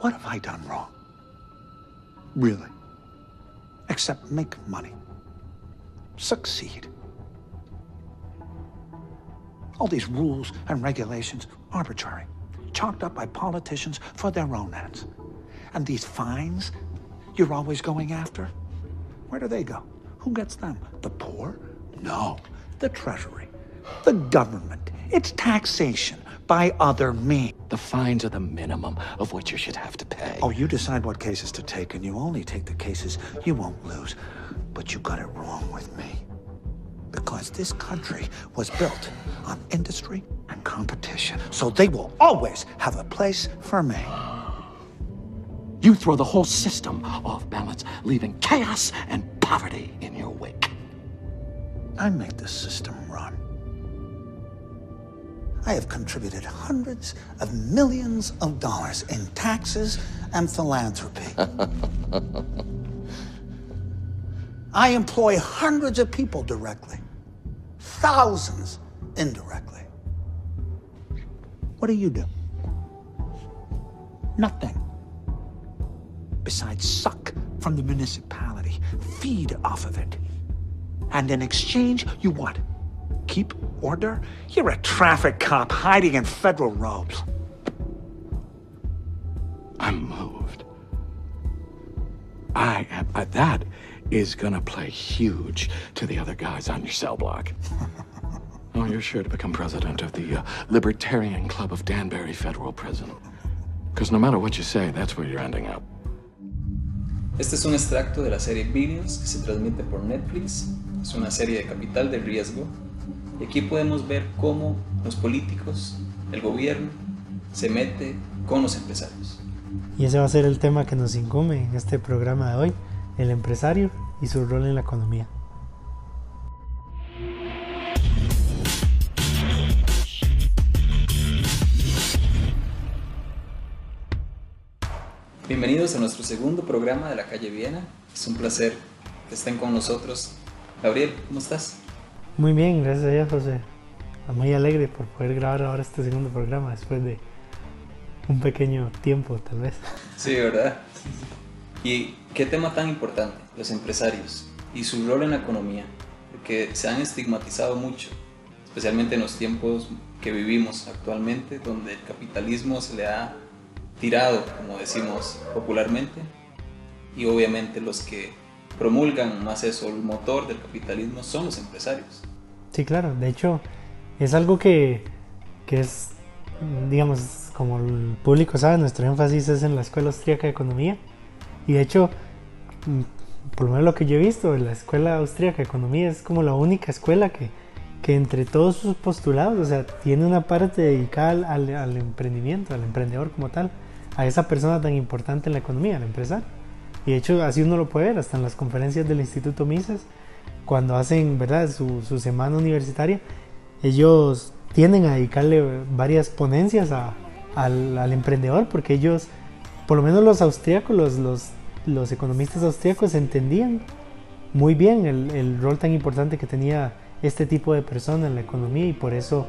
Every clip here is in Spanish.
What have I done wrong? Really? Except make money. Succeed. All these rules and regulations, arbitrary, chalked up by politicians for their own ends. And these fines you're always going after, where do they go? Who gets them? The poor? No, the Treasury, the government. It's taxation by other means. The fines are the minimum of what you should have to pay. Oh, you decide what cases to take, and you only take the cases you won't lose. But you got it wrong with me. Because this country was built on industry and competition. So they will always have a place for me. You throw the whole system off balance, leaving chaos and poverty in your wake. I make the system run. I have contributed hundreds of millions of dollars in taxes and philanthropy. I employ hundreds of people directly, thousands indirectly. What do you do? Nothing. Besides suck from the municipality, feed off of it. And in exchange, you what? Keep order? You're a traffic cop hiding in federal robes. I'm moved. I am. Uh, that is gonna play huge to the other guys on your cell block. oh, you're sure to become president of the uh, Libertarian Club of Danbury Federal Prison. Because no matter what you say, that's where you're ending up. Este es un extracto de la serie Billions que se transmite por Netflix. Es una serie de capital de riesgo. Y aquí podemos ver cómo los políticos, el gobierno, se mete con los empresarios. Y ese va a ser el tema que nos incumbe en este programa de hoy, el empresario y su rol en la economía. Bienvenidos a nuestro segundo programa de la calle Viena. Es un placer que estén con nosotros. Gabriel, ¿cómo estás? Muy bien, gracias a Dios, José. Muy alegre por poder grabar ahora este segundo programa después de un pequeño tiempo, tal vez. Sí, ¿verdad? ¿Y qué tema tan importante? Los empresarios y su rol en la economía, porque se han estigmatizado mucho, especialmente en los tiempos que vivimos actualmente, donde el capitalismo se le ha tirado, como decimos popularmente, y obviamente los que promulgan más eso, el motor del capitalismo, son los empresarios. Sí, claro, de hecho es algo que, que es, digamos, como el público sabe, nuestro énfasis es en la Escuela Austríaca de Economía, y de hecho, mm, por lo menos lo que yo he visto, la Escuela Austríaca de Economía es como la única escuela que, que entre todos sus postulados, o sea, tiene una parte dedicada al, al emprendimiento, al emprendedor como tal a esa persona tan importante en la economía, al empresario. Y de hecho así uno lo puede ver hasta en las conferencias del Instituto Mises, cuando hacen ¿verdad? Su, su semana universitaria, ellos tienden a dedicarle varias ponencias a, al, al, emprendedor, porque ellos, por lo menos los austríacos, los, los, los economistas austríacos entendían muy bien el, el, rol tan importante que tenía este tipo de persona en la economía y por eso,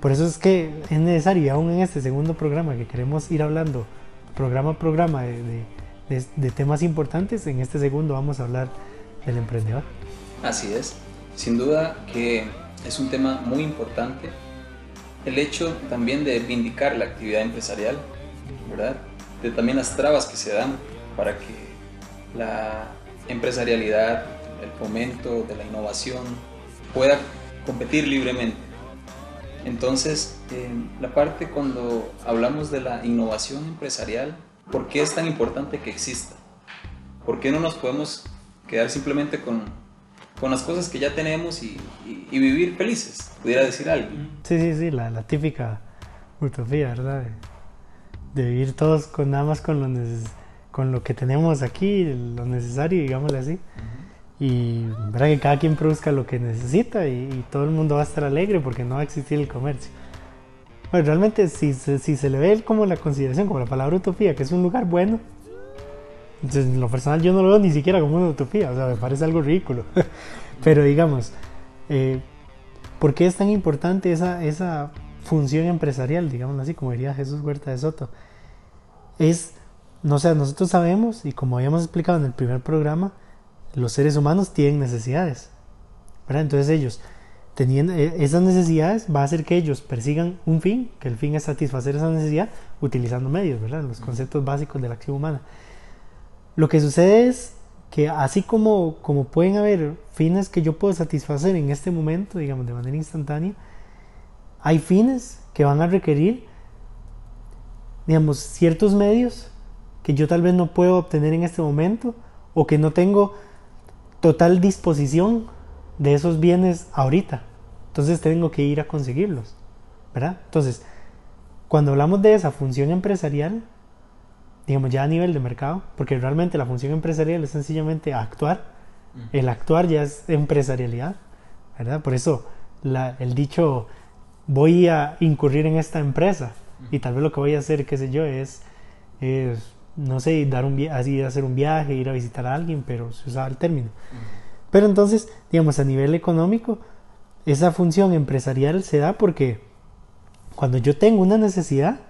por eso es que es necesario, y aún en este segundo programa que queremos ir hablando programa a programa de, de, de, temas importantes, en este segundo vamos a hablar del emprendedor. Así es, sin duda que es un tema muy importante. El hecho también de vindicar la actividad empresarial, ¿verdad? De también las trabas que se dan para que la empresarialidad, el fomento de la innovación pueda competir libremente. Entonces, eh, la parte cuando hablamos de la innovación empresarial, ¿por qué es tan importante que exista? ¿Por qué no nos podemos quedar simplemente con, con las cosas que ya tenemos y, y, y, vivir felices? Pudiera decir alguien. Sí, sí, sí, la, la típica utopía, ¿verdad? De, de, vivir todos con nada más con lo, con lo que tenemos aquí, lo necesario, digámosle así. Uh -huh y ¿verdad? que cada quien produzca lo que necesita y, y, todo el mundo va a estar alegre porque no va a existir el comercio. Bueno, realmente si, si se le ve como la consideración, como la palabra utopía, que es un lugar bueno, entonces en lo personal yo no lo veo ni siquiera como una utopía, o sea, me parece algo ridículo. Pero digamos, eh, ¿por qué es tan importante esa, esa función empresarial, digamos así, como diría Jesús Huerta de Soto? Es no sé, nosotros sabemos, y como habíamos explicado en el primer programa, los seres humanos tienen necesidades. ¿verdad? Entonces ellos, teniendo eh, esas necesidades, va a hacer que ellos persigan un fin, que el fin es satisfacer esa necesidad utilizando medios, ¿verdad? Los conceptos básicos de la acción humana. Lo que sucede es que así como, como pueden haber fines que yo puedo satisfacer en este momento, digamos, de manera instantánea, hay fines que van a requerir, digamos, ciertos medios que yo tal vez no puedo obtener en este momento o que no tengo total disposición de esos bienes ahorita. Entonces tengo que ir a conseguirlos, ¿verdad? Entonces, cuando hablamos de esa función empresarial, digamos ya a nivel de mercado, porque realmente la función empresarial es sencillamente actuar, el actuar ya es empresarialidad, ¿verdad? Por eso el dicho voy a incurrir en esta empresa y tal vez lo que voy a hacer, qué sé yo, es, no sé, dar un así hacer un viaje, ir a visitar a alguien, pero se usaba el término. Pero entonces, digamos, a nivel económico, esa función empresarial se da porque cuando yo tengo una necesidad,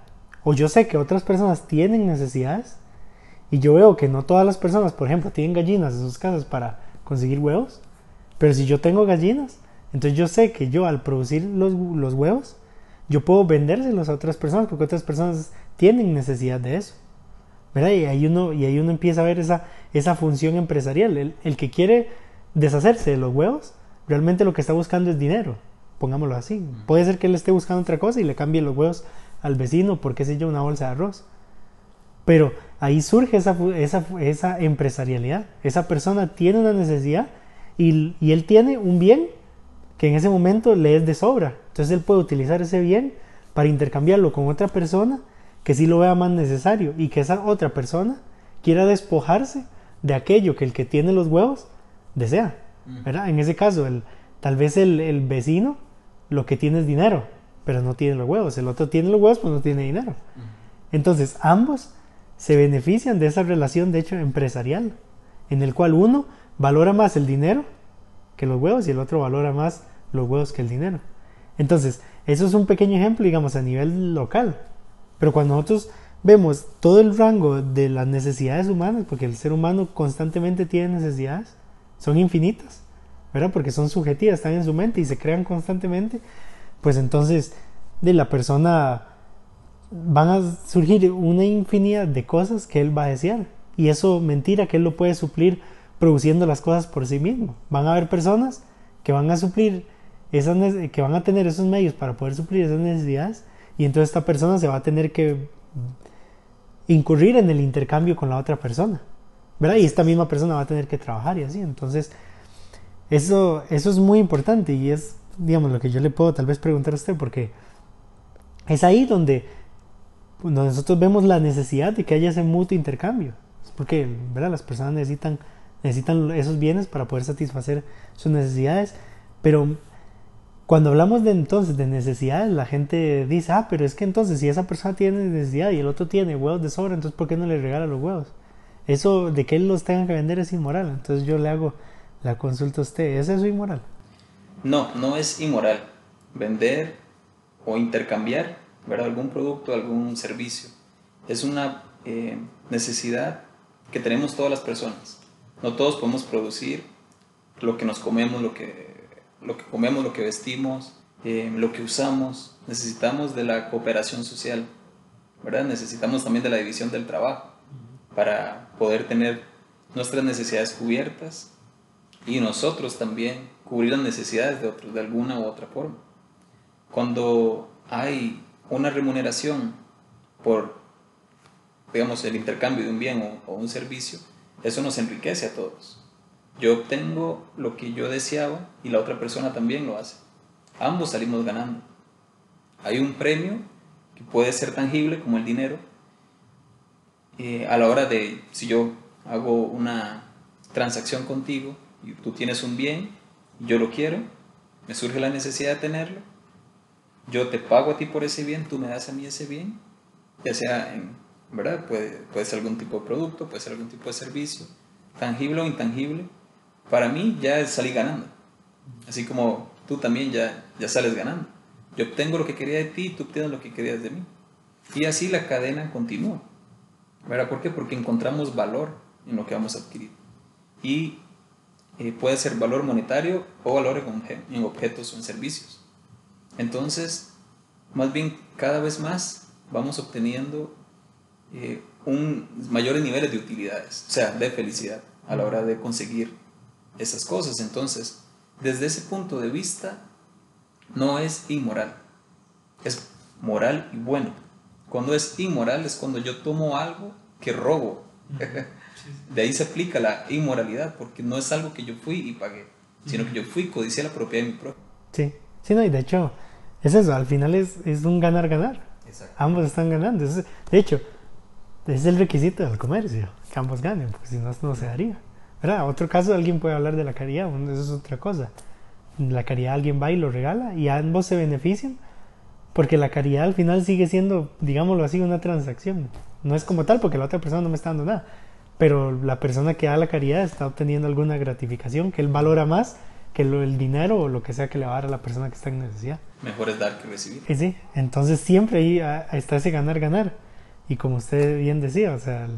o yo sé que otras personas tienen necesidades y yo veo que no todas las personas, por ejemplo, tienen gallinas en sus casas para conseguir huevos, pero si yo tengo gallinas, entonces yo sé que yo al producir los, los huevos, yo puedo vendérselos a otras personas porque otras personas tienen necesidad de eso. ¿verdad? Y ahí uno, y ahí uno empieza a ver esa, esa función empresarial. El, el que quiere deshacerse de los huevos, realmente lo que está buscando es dinero, pongámoslo así. Puede ser que él esté buscando otra cosa y le cambie los huevos al vecino porque qué sé yo, una bolsa de arroz. Pero ahí surge esa, esa, esa empresarialidad. Esa persona tiene una necesidad y, y, él tiene un bien que en ese momento le es de sobra. Entonces él puede utilizar ese bien para intercambiarlo con otra persona que sí lo vea más necesario y que esa otra persona quiera despojarse de aquello que el que tiene los huevos desea. ¿verdad? En ese caso, el, tal vez el, el vecino lo que tiene es dinero pero no tiene los huevos. El otro tiene los huevos, pues no tiene dinero. Entonces, ambos se benefician de esa relación, de hecho, empresarial, en el cual uno valora más el dinero que los huevos y el otro valora más los huevos que el dinero. Entonces, eso es un pequeño ejemplo, digamos, a nivel local. Pero cuando nosotros vemos todo el rango de las necesidades humanas, porque el ser humano constantemente tiene necesidades, son infinitas, ¿verdad? Porque son subjetivas, están en su mente y se crean constantemente pues entonces de la persona van a surgir una infinidad de cosas que él va a desear. Y eso mentira que él lo puede suplir produciendo las cosas por sí mismo. Van a haber personas que van a suplir esas que van a tener esos medios para poder suplir esas necesidades y entonces esta persona se va a tener que incurrir en el intercambio con la otra persona. ¿verdad? Y esta misma persona va a tener que trabajar y así. Entonces, eso, eso es muy importante y es digamos, lo que yo le puedo tal vez preguntar a usted, porque es ahí donde, nosotros vemos la necesidad de que haya ese mutuo intercambio. porque, ¿verdad? Las personas necesitan, necesitan esos bienes para poder satisfacer sus necesidades, pero cuando hablamos de entonces de necesidades, la gente dice, ah, pero es que entonces si esa persona tiene necesidad y el otro tiene huevos de sobra, entonces ¿por qué no le regala los huevos? Eso de que él los tenga que vender es inmoral. Entonces yo le hago la consulta a usted, ¿es eso inmoral? No, no es inmoral vender o intercambiar ¿verdad? algún producto, algún servicio. Es una eh, necesidad que tenemos todas las personas. No todos podemos producir lo que nos comemos, lo que, lo que comemos, lo que vestimos, eh, lo que usamos. Necesitamos de la cooperación social, ¿verdad? Necesitamos también de la división del trabajo para poder tener nuestras necesidades cubiertas y nosotros también cubrir las necesidades de otros de alguna u otra forma. Cuando hay una remuneración por, digamos, el intercambio de un bien o, un servicio, eso nos enriquece a todos. Yo obtengo lo que yo deseaba y la otra persona también lo hace. Ambos salimos ganando. Hay un premio que puede ser tangible como el dinero. Eh, a la hora de, si yo hago una transacción contigo y tú tienes un bien yo lo quiero, me surge la necesidad de tenerlo, yo te pago a ti por ese bien, tú me das a mí ese bien, ya sea en, ¿verdad? Puede, puede ser algún tipo de producto, puede ser algún tipo de servicio, tangible o intangible, para mí ya salí ganando, así como tú también ya, ya sales ganando. Yo obtengo lo que quería de ti, tú obtienes lo que querías de mí. Y así la cadena continúa. ¿Verdad? ¿Por qué? Porque encontramos valor en lo que vamos a adquirir. Y eh, puede ser valor monetario o valor en, objetos o en servicios. Entonces, más bien cada vez más vamos obteniendo eh, un, mayores niveles de utilidades, o sea, de felicidad a la hora de conseguir esas cosas. Entonces, desde ese punto de vista, no es inmoral, es moral y bueno. Cuando es inmoral es cuando yo tomo algo que robo. De ahí se aplica la inmoralidad, porque no es algo que yo fui y pagué, sino que yo fui, codicié la propiedad de mi propio. Sí, sí, no, y de hecho, es eso, al final es, es un ganar-ganar. Ambos están ganando. de hecho, es el requisito del comercio, que ambos ganen, porque si no, no se daría. ¿Verdad? Otro caso, alguien puede hablar de la caridad, eso es otra cosa. La caridad alguien va y lo regala y ambos se benefician, porque la caridad al final sigue siendo, digámoslo así, una transacción. No es como tal, porque la otra persona no me está dando nada, pero la persona que da la caridad está obteniendo alguna gratificación que él valora más que el dinero o lo que sea que le va a dar a la persona que está en necesidad. Mejor es dar que recibir. Sí, sí. Entonces siempre ahí ah, está ese ganar-ganar. Y como usted bien decía, o sea,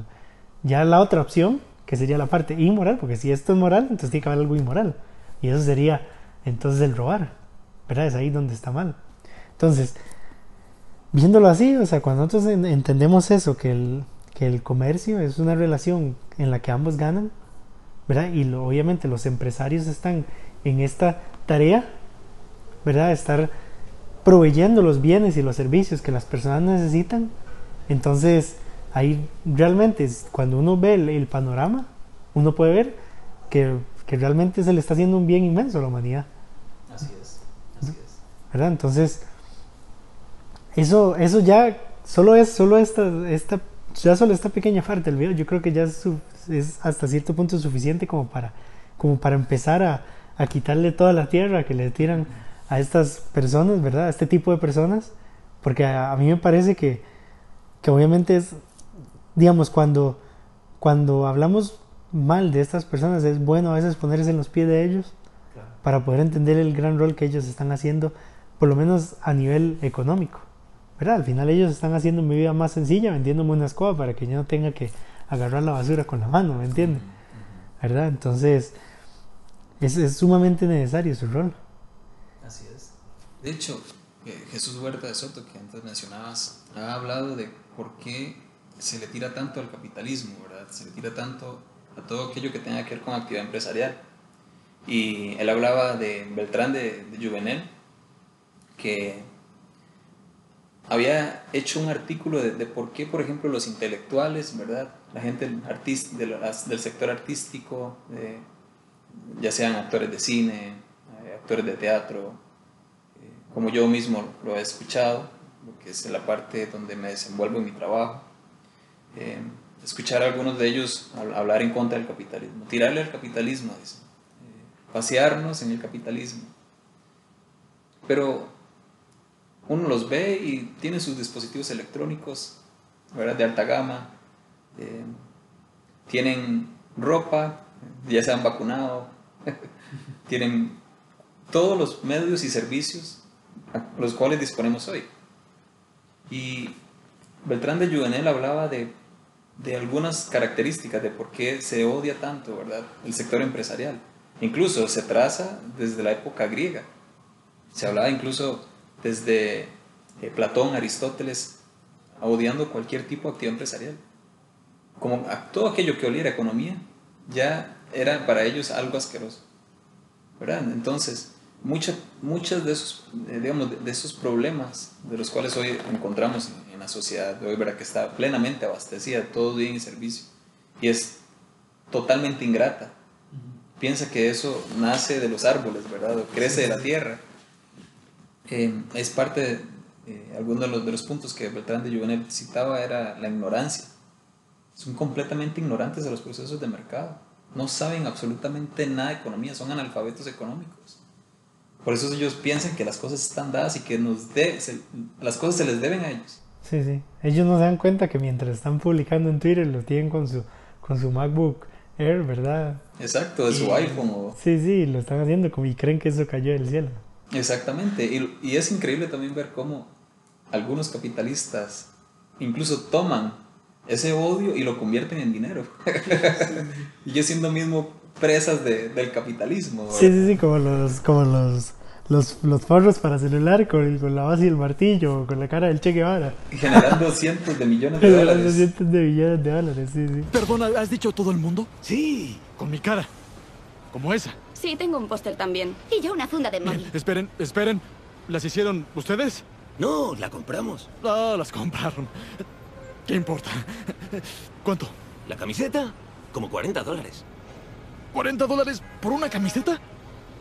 ya la otra opción, que sería la parte inmoral, porque si esto es moral, entonces tiene que haber algo inmoral. Y eso sería entonces el robar. ¿Verdad? Es ahí donde está mal. Entonces, viéndolo así, o sea, cuando nosotros entendemos eso, que el, que el comercio es una relación en la que ambos ganan, ¿verdad? Y obviamente los empresarios están en esta tarea, ¿verdad? Estar proveyendo los bienes y los servicios que las personas necesitan. Entonces, ahí realmente, cuando uno ve el, panorama, uno puede ver que, que, realmente se le está haciendo un bien inmenso a la humanidad. Así es, así es. ¿Verdad? Entonces, eso, eso ya, solo es, solo esta, esta, ya solo esta pequeña parte del video, yo creo que ya es, es hasta cierto punto suficiente como para, como para empezar a, a quitarle toda la tierra que le tiran a estas personas, ¿verdad? A este tipo de personas. Porque a, mí me parece que, que, obviamente es, digamos, cuando, cuando hablamos mal de estas personas, es bueno a veces ponerse en los pies de ellos para poder entender el gran rol que ellos están haciendo, por lo menos a nivel económico. ¿Verdad? Al final ellos están haciendo mi vida más sencilla, vendiéndome una escoba para que yo no tenga que agarrar la basura con la mano, ¿me entiendes? ¿Verdad? Entonces, es, sumamente necesario su rol. Así es. De hecho, eh, Jesús Huerta de Soto, que antes mencionabas, ha hablado de por qué se le tira tanto al capitalismo, ¿verdad? Se le tira tanto a todo aquello que tenga que ver con actividad empresarial. Y él hablaba de Beltrán de, de Juvenel, que había hecho un artículo de, por qué, por ejemplo, los intelectuales, ¿verdad? La gente del sector artístico, de, ya sean actores de cine, eh, actores de teatro, eh, como yo mismo lo he escuchado, que es la parte donde me desenvuelvo en mi trabajo. Eh, escuchar a algunos de ellos hablar en contra del capitalismo, tirarle al capitalismo, pasearnos en el capitalismo. Pero uno los ve y tiene sus dispositivos electrónicos ¿verdad? de alta gama, tienen ropa, ya se han vacunado, tienen todos los medios y servicios a los cuales disponemos hoy. Y Beltrán de Juvenel hablaba de, de algunas características de por qué se odia tanto, ¿verdad? El sector empresarial. Incluso se traza desde la época griega. Se hablaba incluso desde eh, Platón, Aristóteles, odiando cualquier tipo de actividad empresarial. Como a todo aquello que oliera economía, ya era para ellos algo asqueroso. ¿verdad? Entonces, muchas muchas de, esos, eh, digamos, de, esos problemas de los cuales hoy encontramos en, la sociedad de hoy, ¿verdad? que está plenamente abastecida, todo bien y servicio, y es totalmente ingrata. Piensa que eso nace de los árboles, ¿verdad? O crece de la tierra. Eh, es parte de, eh, algunos de los, de los puntos que Beltrán de Juvenel citaba era la ignorancia. Son completamente ignorantes de los procesos de mercado no saben absolutamente nada de economía, son analfabetos económicos. Por eso ellos piensan que las cosas están dadas y que nos de, las cosas se les deben a ellos. Sí, sí. Ellos no se dan cuenta que mientras están publicando en Twitter lo tienen con su, con su MacBook Air, ¿verdad? Exacto, de su iPhone. Sí, sí, lo están haciendo y creen que eso cayó del cielo. Exactamente. Y, y es increíble también ver cómo algunos capitalistas incluso toman ese odio y lo convierten en dinero. y yo siendo mismo presas del capitalismo. Sí, sí, sí, como los, como los, los, los forros para celular con, con, la base y el martillo, con la cara del Che Guevara. Generando cientos de millones de dólares. Generando cientos de millones de dólares, sí, sí. Perdona, ¿has dicho todo el mundo? Sí, con mi cara. Como esa. Sí, tengo un póster también. Y yo una funda de móvil. Esperen, esperen. ¿Las hicieron ustedes? No, la compramos. Ah, las compraron. ¿Qué importa? ¿Cuánto? ¿La camiseta? Como 40 dólares. ¿40 dólares por una camiseta?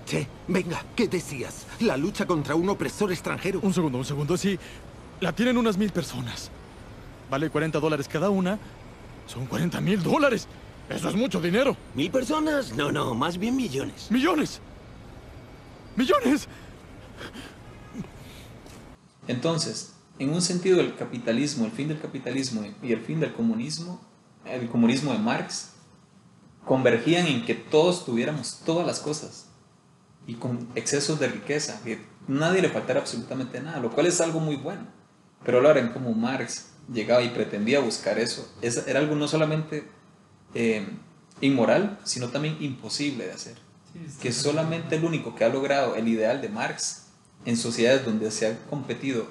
Sí, venga, ¿qué decías? La lucha contra un opresor extranjero. Un segundo, un segundo. Sí, la tienen unas mil personas. Vale 40 dólares cada una. Son 40 mil dólares. Eso es mucho dinero. ¿Mil personas? No, no, más bien millones. ¿Millones? ¿Millones? Entonces, en un sentido el capitalismo, el fin del capitalismo y el fin del comunismo, el comunismo de Marx, convergían en que todos tuviéramos todas las cosas y con excesos de riqueza, que nadie le faltara absolutamente nada, lo cual es algo muy bueno. Pero ahora en como Marx llegaba y pretendía buscar eso, era algo no solamente eh, inmoral, sino también imposible de hacer. que solamente el único que ha logrado el ideal de Marx en sociedades donde se ha competido,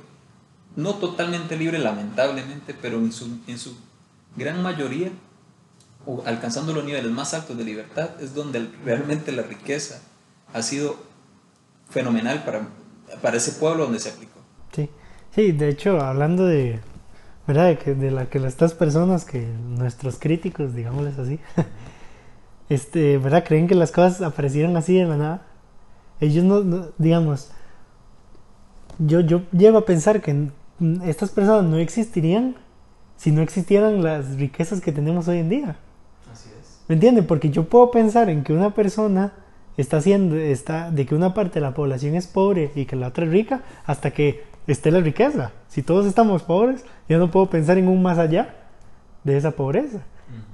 no totalmente libre, lamentablemente, pero en su, en su gran mayoría, o alcanzando los niveles más altos de libertad, es donde realmente la riqueza ha sido fenomenal para, para ese pueblo donde se aplicó. Sí, sí de hecho, hablando de, ¿verdad? De, que, de la que estas personas, que nuestros críticos, digámosles así, este, ¿verdad? Creen que las cosas aparecieron así de la nada. Ellos no digamos, yo, yo llego a pensar que estas personas no existirían si no existieran las riquezas que tenemos hoy en día. Así es. ¿Me entienden? Porque yo puedo pensar en que una persona está haciendo, está, de que una parte de la población es pobre y que la otra es rica, hasta que esté la riqueza. Si todos estamos pobres, yo no puedo pensar en un más allá de esa pobreza.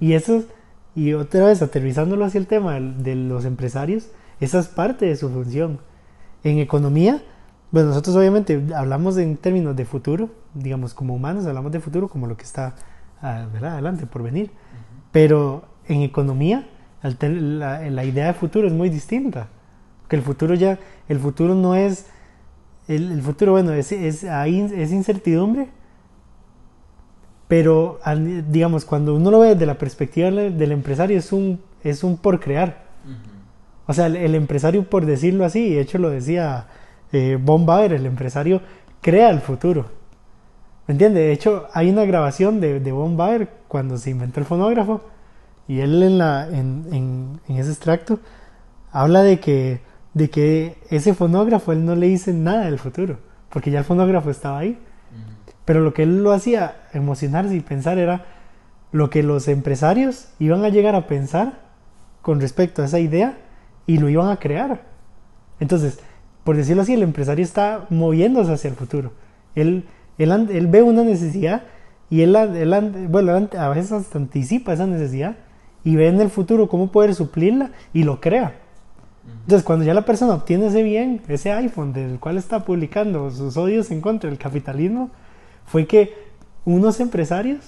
Y eso, y otra vez aterrizándolo hacia el tema de los empresarios, esa es parte de su función. En economía, bueno, nosotros obviamente hablamos en términos de futuro, digamos como humanos hablamos de futuro como lo que está ah, adelante, por venir. Pero en economía la, idea de futuro es muy distinta. Que el futuro ya, el futuro no es, el, futuro bueno, es, es, es incertidumbre, pero digamos, cuando uno lo ve desde la perspectiva del empresario es un, es un por crear. O sea, el, el, empresario, por decirlo así, de hecho lo decía eh, Von el empresario, crea el futuro. ¿Me entiende? De hecho, hay una grabación de, de Von cuando se inventó el fonógrafo y él en, la, en, en, ese extracto habla de que, de que ese fonógrafo él no le dice nada del futuro, porque ya el fonógrafo estaba ahí. Pero lo que él lo hacía emocionarse y pensar era lo que los empresarios iban a llegar a pensar con respecto a esa idea y lo iban a crear. Entonces, por decirlo así, el empresario está moviéndose hacia el futuro. Él, él, ve una necesidad y él, bueno, a veces anticipa esa necesidad y ve en el futuro cómo poder suplirla y lo crea. Entonces, cuando ya la persona obtiene ese bien, ese iPhone del cual está publicando sus odios en contra del capitalismo, fue que unos empresarios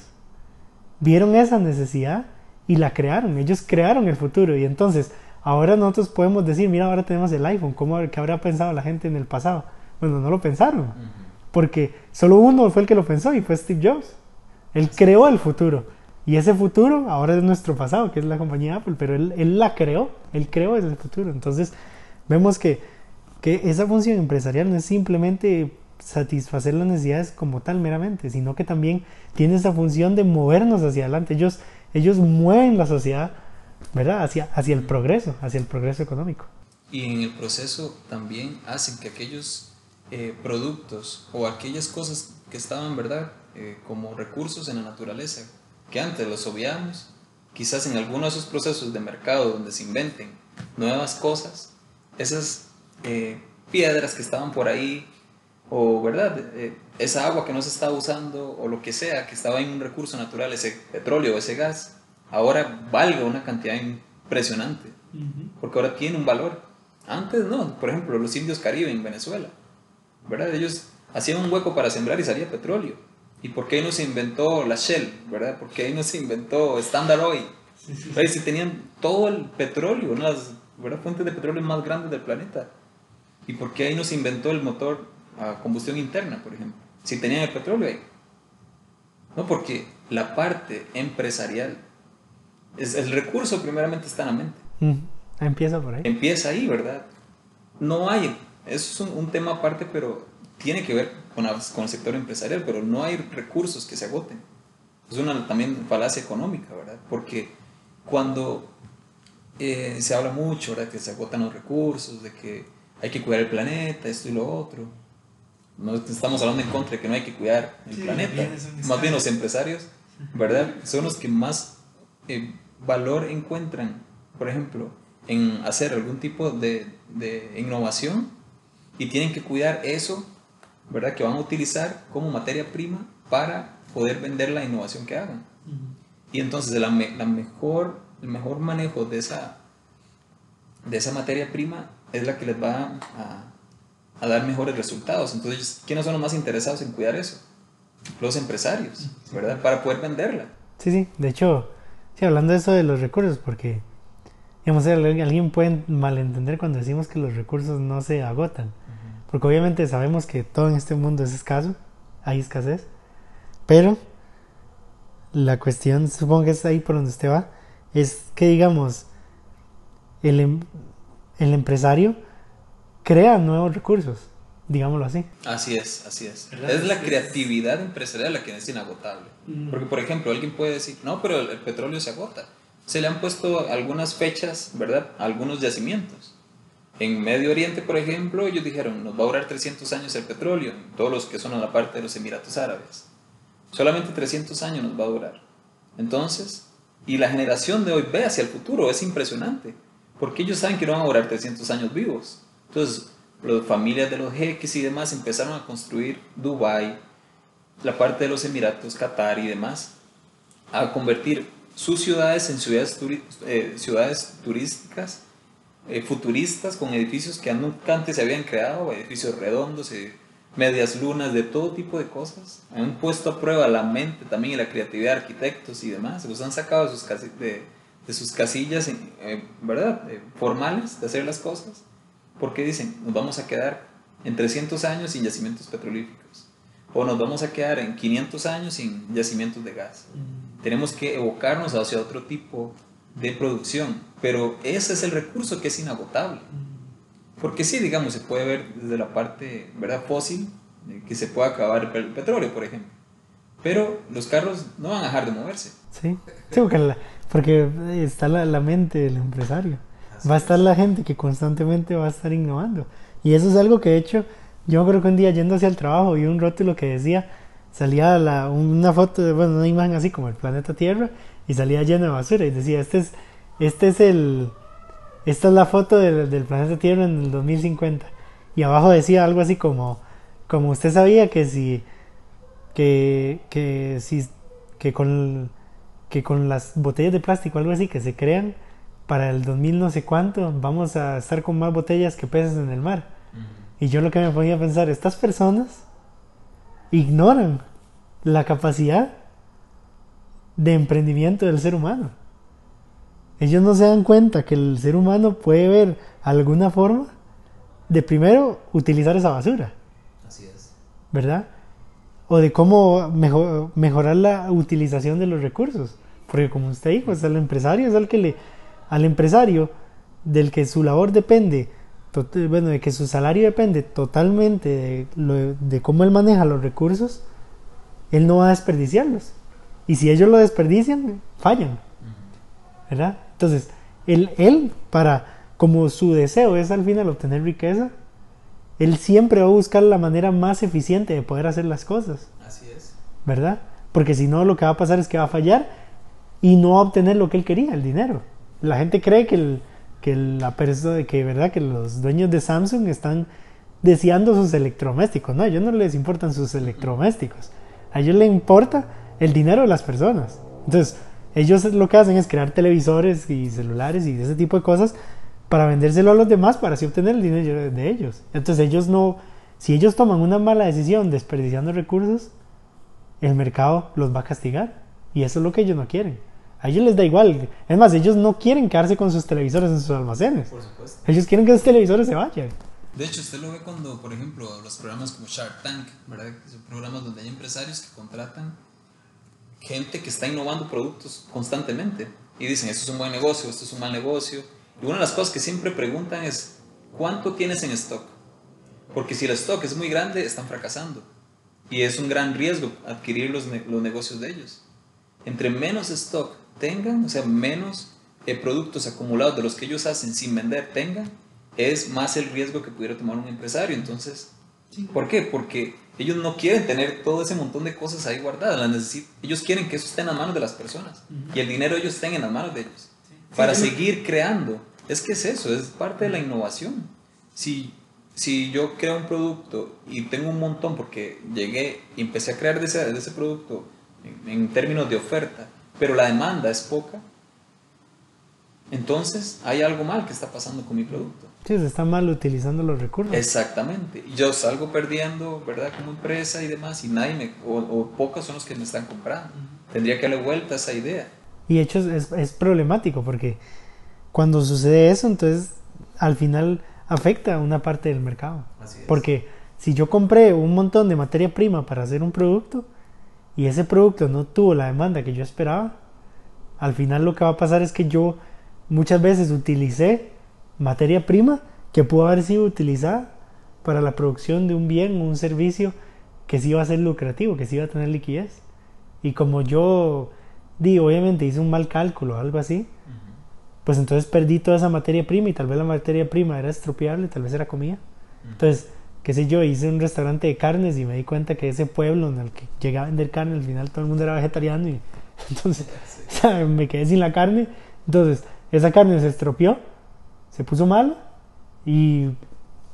vieron esa necesidad y la crearon. Ellos crearon el futuro y entonces Ahora nosotros podemos decir, mira, ahora tenemos el iPhone, ¿cómo qué habría pensado la gente en el pasado? Bueno, no lo pensaron, porque solo uno fue el que lo pensó y fue Steve Jobs. Él creó el futuro. Y ese futuro ahora es nuestro pasado, que es la compañía Apple, pero él, él la creó, él creó ese futuro. Entonces, vemos que, que esa función empresarial no es simplemente satisfacer las necesidades como tal meramente, sino que también tiene esa función de movernos hacia adelante. Ellos, ellos mueven la sociedad ¿verdad? Hacia, hacia el progreso, hacia el progreso económico. Y en el proceso también hacen que aquellos eh, productos o aquellas cosas que estaban, ¿verdad? Eh, como recursos en la naturaleza, que antes los obviamos, quizás en alguno de esos procesos de mercado donde se inventen nuevas cosas, esas eh, piedras que estaban por ahí, o verdad, esa agua que no se estaba usando, o lo que sea, que estaba en un recurso natural, ese petróleo o ese gas, ahora valga una cantidad impresionante, porque ahora tiene un valor. Antes no, por ejemplo, los indios caribe en Venezuela, ¿verdad? Ellos hacían un hueco para sembrar y salía petróleo. ¿Y por qué ahí no se inventó la Shell, verdad? ¿Por qué ahí no se inventó Standard Oil? Ahí Si tenían todo el petróleo, una de las ¿verdad? fuentes de petróleo más grandes del planeta. ¿Y por qué ahí no se inventó el motor a combustión interna, por ejemplo? Si tenían el petróleo ahí. No, porque la parte empresarial, es, el recurso primeramente está en la mente. Mm, Empieza por ahí. Empieza ahí, ¿verdad? No hay, eso es un, un tema aparte, pero tiene que ver con, con el sector empresarial, pero no hay recursos que se agoten. Es una también falacia económica, ¿verdad? Porque cuando eh, se habla mucho, ¿verdad? Que se agotan los recursos, de que hay que cuidar el planeta, esto y lo otro. No estamos hablando en contra de que no hay que cuidar el Sí, planeta. bien, Más bien los empresarios, ¿verdad? Son los que más eh, valor encuentran, por ejemplo, en hacer algún tipo de, de innovación y tienen que cuidar eso, ¿verdad? Que van a utilizar como materia prima para poder vender la innovación que hagan. Y entonces la, la mejor, el mejor manejo de esa, de esa materia prima es la que les va a, a dar mejores resultados. Entonces, ¿quiénes son los más interesados en cuidar eso? Los empresarios, ¿verdad? Para poder venderla. Sí, sí. De hecho, sí, hablando de eso de los recursos, porque, digamos, al- alguien puede malentender cuando decimos que los recursos no se agotan. Porque obviamente sabemos que todo en este mundo es escaso, hay escasez. Pero la cuestión, supongo que es ahí por donde usted va, es que, digamos, el, em- el empresario crea nuevos recursos, digámoslo así. Así es, así es. ¿Verdad? Es la creatividad empresarial la que es inagotable. Mm. Porque, por ejemplo, alguien puede decir, no, pero el, el petróleo se agota. Se le han puesto algunas fechas, ¿verdad? a Algunos yacimientos. En Medio Oriente, por ejemplo, ellos dijeron, nos va a durar 300 años el petróleo, todos los que son a la parte de los Emiratos Árabes. Solamente 300 años nos va a durar. Entonces, y la generación de hoy ve hacia el futuro, es impresionante, porque ellos saben que no van a durar 300 años vivos. Entonces, las familias de los jeques y demás empezaron a construir Dubai, la parte de los Emiratos, Qatar y demás, a convertir sus ciudades en ciudades, eh, ciudades turísticas, eh, futuristas, con edificios que nunca antes se habían creado, edificios redondos, eh, medias lunas, de todo tipo de cosas. Han puesto a prueba la mente también y la creatividad de arquitectos y demás. Los han sacado de sus, casi- de, de sus casillas, eh, ¿verdad? Eh, formales de hacer las cosas. Porque dicen, nos vamos a quedar en 300 años sin yacimientos petrolíferos. O nos vamos a quedar en 500 años sin yacimientos de gas. Tenemos que evocarnos hacia otro tipo de producción. Pero ese es el recurso que es inagotable. Porque sí, digamos, se puede ver desde la parte ¿verdad? fósil, eh, que se puede acabar el pe- el petróleo, por ejemplo. Pero los carros no van a dejar de moverse. Sí, sí porque, la- porque está la, la mente del empresario. Va a estar la gente que constantemente va a estar innovando. Y eso es algo que de hecho, yo creo que un día yendo hacia el trabajo vi un rótulo que decía, salía la, una foto, de, bueno, una imagen así como el planeta Tierra y salía lleno de basura y decía, este es, este es el, esta es la foto del, del planeta Tierra en el 2050. Y abajo decía algo así como, como usted sabía que si, que, que si, que con, que con las botellas de plástico, algo así, que se crean para el 2000 no sé cuánto, vamos a estar con más botellas que peces en el mar. Y yo lo que me ponía a pensar, estas personas ignoran la capacidad de emprendimiento del ser humano. Ellos no se dan cuenta que el ser humano puede ver alguna forma de primero utilizar esa basura, Así es. ¿verdad? O de cómo mejo- mejorar la utilización de los recursos. Porque como usted dijo, es el empresario, es el que le, al empresario del que su labor depende, bueno, de que su salario depende totalmente de, lo- de cómo él maneja los recursos, él no va a desperdiciarlos. Y si ellos lo desperdician, fallan. ¿Verdad? Entonces, él, él, para, como su deseo es al final obtener riqueza, él siempre va a buscar la manera más eficiente de poder hacer las cosas. Así es. ¿verdad? Porque si no, lo que va a pasar es que va a fallar y no va a obtener lo que él quería, el dinero. La gente cree que, el- que la persona, que verdad, que los dueños de Samsung están deseando sus electrodomésticos. No, a ellos no les importan sus electrodomésticos. A ellos les importa el dinero de las personas. Entonces, ellos lo que hacen es crear televisores y celulares y ese tipo de cosas para vendérselo a los demás para así obtener el dinero de ellos. Entonces, ellos no, si ellos toman una mala decisión desperdiciando recursos, el mercado los va a castigar. Y eso es lo que ellos no quieren. A ellos les da igual. Es más, ellos no quieren quedarse con sus televisores en sus almacenes. Por supuesto. Ellos quieren que esos televisores se vayan. De hecho, usted lo ve cuando, por ejemplo, los programas como Shark Tank, ¿verdad? Son programas donde hay empresarios que contratan gente que está innovando productos constantemente y dicen, esto es un buen negocio, esto es un mal negocio. Y una de las cosas que siempre preguntan es, ¿cuánto tienes en stock? Porque si el stock es muy grande, están fracasando. Y es un gran riesgo adquirir los, ne- los negocios de ellos. Entre menos stock tengan, o sea, menos eh, productos acumulados de los que ellos hacen sin vender tengan, es más el riesgo que pudiera tomar un empresario. Entonces, ¿por qué? Porque ellos no quieren tener todo ese montón de cosas ahí guardadas. Las necesi- ellos quieren que eso esté en las manos de las personas y el dinero ellos estén en las manos de ellos para seguir creando. Es que es eso, es parte de la innovación. Si, si yo creo un producto y tengo un montón porque llegué y empecé a crear de ese, de ese producto en, en términos de oferta, pero la demanda es poca, entonces hay algo mal que está pasando con mi producto. Sí, se está mal utilizando los recursos. Exactamente. Yo salgo perdiendo, ¿verdad? Como empresa y demás, y nadie me, o, o pocos son los que me están comprando. Tendría que darle vuelta a esa idea. Y de hecho es, es problemático porque cuando sucede eso, entonces al final afecta a una parte del mercado. Así es. Porque si yo compré un montón de materia prima para hacer un producto y ese producto no tuvo la demanda que yo esperaba, al final lo que va a pasar es que yo muchas veces utilicé materia prima que pudo haber sido utilizada para la producción de un bien o un servicio que sí iba a ser lucrativo, que sí iba a tener liquidez. Y como yo, di, obviamente hice un mal cálculo o algo así, pues entonces perdí toda esa materia prima y tal vez la materia prima era estropeable, tal vez era comida. Entonces, qué sé yo, hice un restaurante de carnes y me di cuenta que ese pueblo en el que llegué a vender carne, al final todo el mundo era vegetariano y entonces o sea, me quedé sin la carne. Entonces, esa carne se estropeó, se puso mal y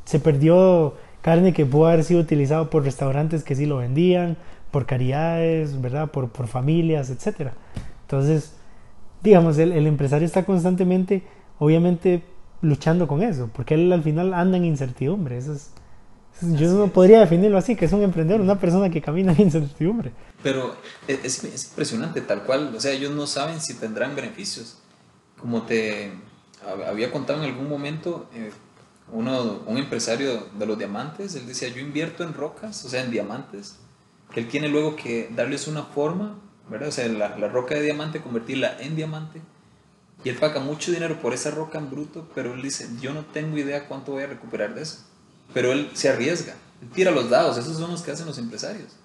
se perdió carne que pudo haber sido utilizado por restaurantes que sí lo vendían, por caridades, ¿verdad? Por, por familias, etcétera. Entonces, digamos, el, el empresario está constantemente, obviamente, luchando con eso, porque él al final anda en incertidumbre. Eso es, eso yo no podría definirlo así, que es un emprendedor, una persona que camina en incertidumbre. Pero es, es- es impresionante, tal cual. O sea, ellos no saben si tendrán beneficios. Como te había contado en algún momento, eh, uno, un empresario de los diamantes, él decía, yo invierto en rocas, o sea, en diamantes, que él tiene luego que darles una forma, ¿verdad? O sea, la, la roca de diamante, convertirla en diamante. Y él paga mucho dinero por esa roca en bruto, pero él dice, yo no tengo idea cuánto voy a recuperar de eso. Pero él se arriesga, él tira los dados, esos son los que hacen los empresarios.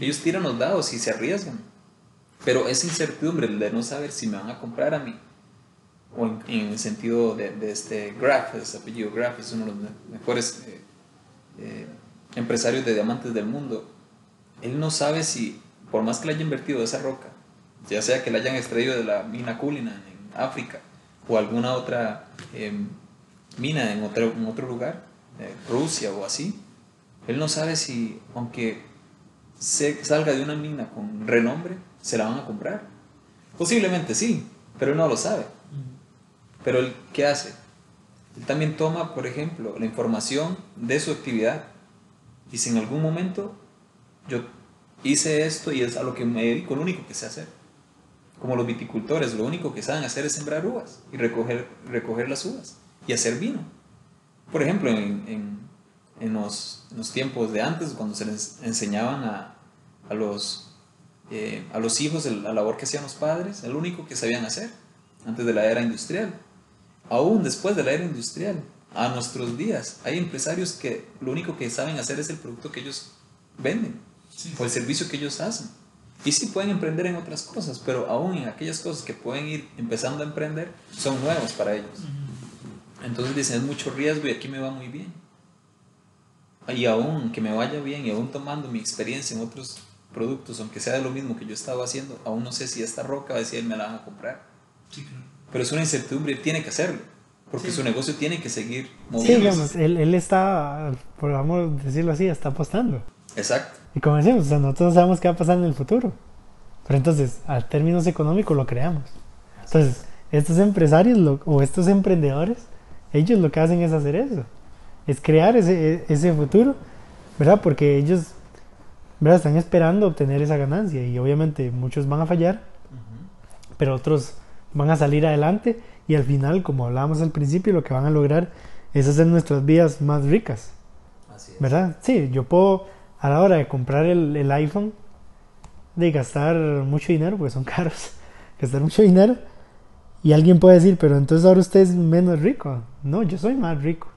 Ellos tiran los dados y se arriesgan. Pero esa incertidumbre de no saber si me van a comprar a mí, o en, en el sentido de, de este Graf, ese apellido Graf es uno de los me- mejores eh, eh, empresarios de diamantes del mundo, él no sabe si, por más que le haya invertido esa roca, ya sea que la hayan extraído de la mina Cullinan en África o alguna otra eh, mina en otro, en otro lugar, eh, Rusia o así, él no sabe si, aunque se salga de una mina con renombre, se la van a comprar. Posiblemente sí, pero él no lo sabe. Pero él, ¿qué hace? Él también toma, por ejemplo, la información de su actividad. Y si en algún momento yo hice esto y es a lo que me dedico, lo único que sé hacer. Como los viticultores, lo único que saben hacer es sembrar uvas y recoger, recoger las uvas y hacer vino. Por ejemplo, en, en- en los, los tiempos de antes, cuando se les enseñaban a, a los, eh, a los hijos el- la labor que hacían los padres, es lo único que sabían hacer antes de la era industrial. Aún después de la era industrial, a nuestros días, hay empresarios que lo único que saben hacer es el producto que ellos venden o el servicio que ellos hacen. Y sí pueden emprender en otras cosas, pero aún en aquellas cosas que pueden ir empezando a emprender, son nuevos para ellos. Entonces dicen, es mucho riesgo y aquí me va muy bien. Y aún que me vaya bien y aún tomando mi experiencia en otros productos, aunque sea de lo mismo que yo estaba haciendo, aún no sé si esta roca va a decir me la van a comprar. Pero es una incertidumbre, tiene que hacerlo, porque su negocio tiene que seguir Sí, moviéndose. digamos, él, él está, podemos decirlo así, está apostando. Exacto. Y como decimos, o sea, nosotros no sabemos qué va a pasar en el futuro. Pero entonces, a términos económicos lo creamos. Entonces, estos empresarios lo- o estos emprendedores, ellos lo que hacen es hacer eso. Es crear ese, ese futuro, ¿verdad? Porque ellos, ¿verdad? Están esperando obtener esa ganancia y obviamente muchos van a fallar, pero otros van a salir adelante y al final, como hablábamos al principio, lo que van a lograr es hacer nuestras vidas más ricas. Así es. ¿Verdad? Sí, yo puedo a la hora de comprar el, el iPhone, de gastar mucho dinero, porque son caros, gastar mucho dinero, y alguien puede decir, pero entonces ahora usted es menos rico. No, yo soy más rico.